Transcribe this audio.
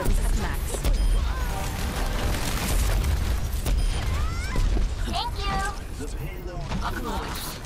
Systems at max. Thank you. Acknowledged.